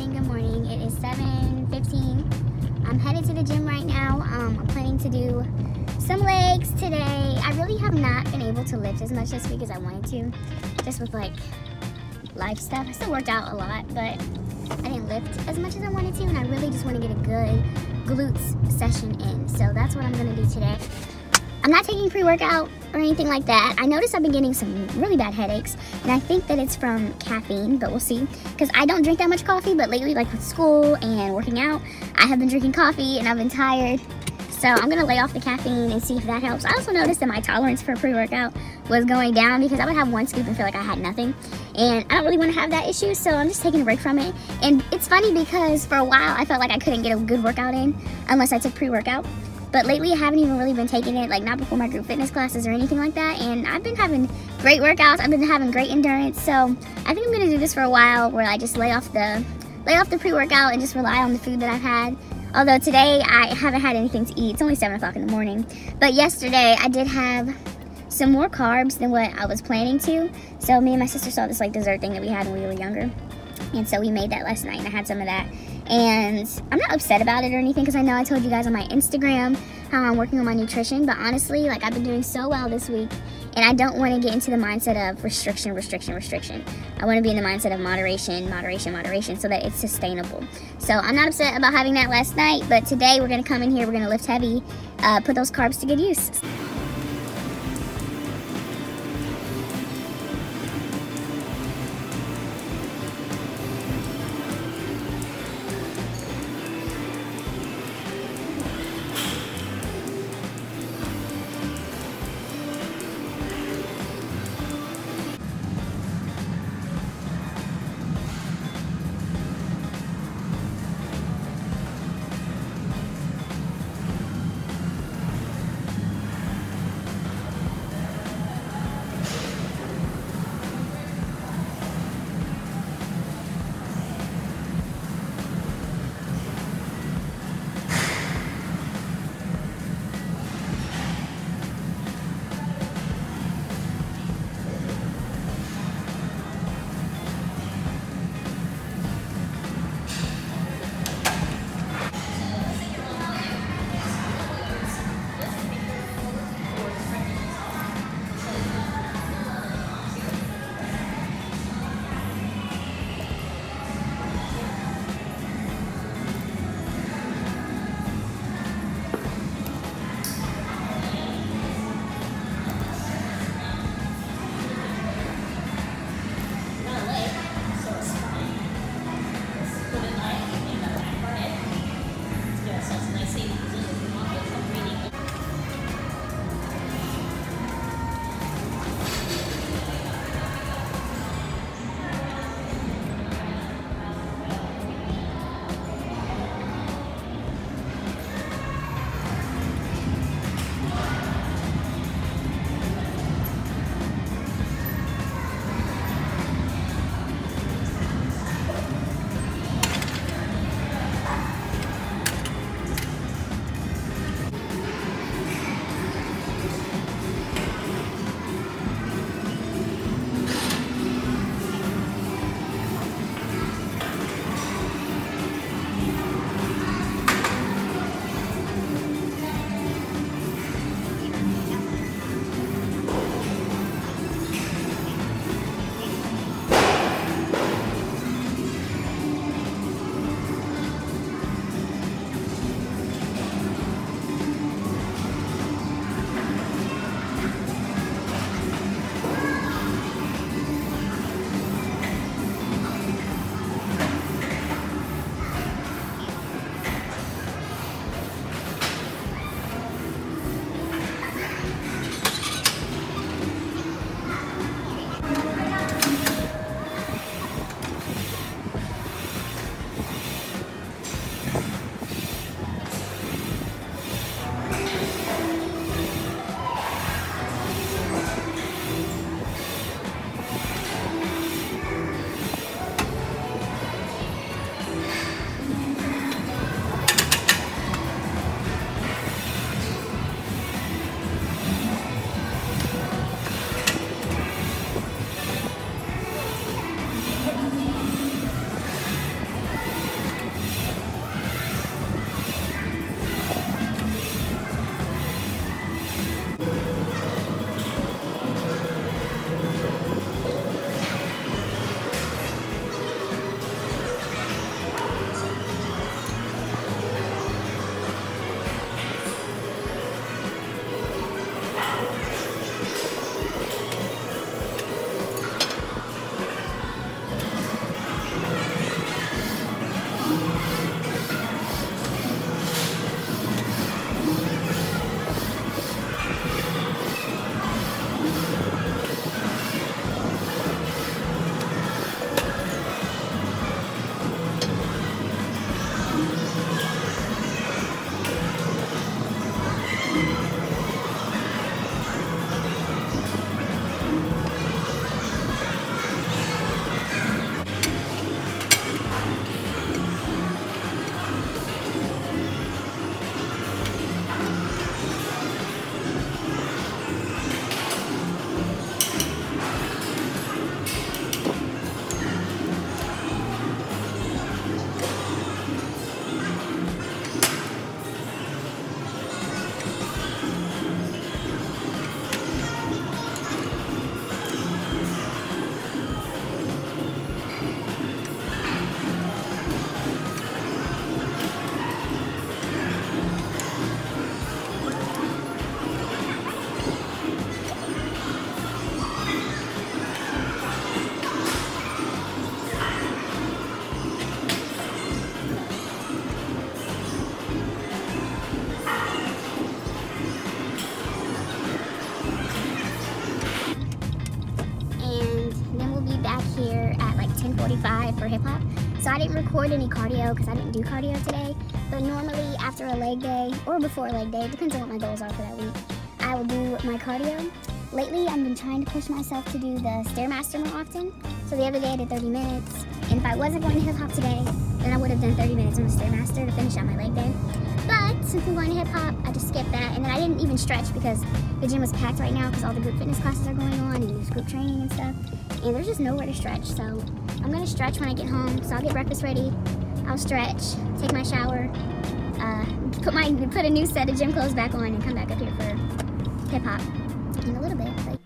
morning, good morning. It is 7.15. I'm headed to the gym right now. Um, I'm planning to do some legs today. I really have not been able to lift as much this week as I wanted to. Just with like life stuff. I still worked out a lot, but I didn't lift as much as I wanted to. And I really just want to get a good glutes session in. So that's what I'm gonna do today. I'm not taking pre-workout or anything like that. I noticed I've been getting some really bad headaches and I think that it's from caffeine, but we'll see. Because I don't drink that much coffee, but lately like with school and working out, I have been drinking coffee and I've been tired. So I'm gonna lay off the caffeine and see if that helps. I also noticed that my tolerance for pre-workout was going down because I would have one scoop and feel like I had nothing. And I don't really wanna have that issue, so I'm just taking a break from it. And it's funny because for a while I felt like I couldn't get a good workout in unless I took pre-workout. But lately I haven't even really been taking it, like not before my group fitness classes or anything like that. And I've been having great workouts. I've been having great endurance. So I think I'm gonna do this for a while where I just lay off the lay off the pre-workout and just rely on the food that I've had. Although today I haven't had anything to eat. It's only seven o'clock in the morning. But yesterday I did have some more carbs than what I was planning to. So me and my sister saw this like dessert thing that we had when we were younger. And so we made that last night and I had some of that. And I'm not upset about it or anything because I know I told you guys on my Instagram how I'm working on my nutrition. But honestly, like I've been doing so well this week and I don't want to get into the mindset of restriction, restriction, restriction. I want to be in the mindset of moderation, moderation, moderation so that it's sustainable. So I'm not upset about having that last night, but today we're going to come in here, we're going to lift heavy, uh, put those carbs to good use. Didn't record any cardio because I didn't do cardio today. But normally after a leg day or before a leg day, depends on what my goals are for that week. I will do my cardio. Lately, I've been trying to push myself to do the Stairmaster more often. So the other day I did 30 minutes. And if I wasn't going to hip hop today, then I would have done 30 minutes on the Stairmaster to finish out my leg day. But since I'm going to hip hop, I just skipped that. And then I didn't even stretch because the gym was packed right now because all the group fitness classes are going on and there's group training and stuff. And there's just nowhere to stretch. So I'm going to stretch when I get home. So I'll get breakfast ready. I'll stretch, take my shower, uh, put my put a new set of gym clothes back on and come back up here for hip hop in a little bit.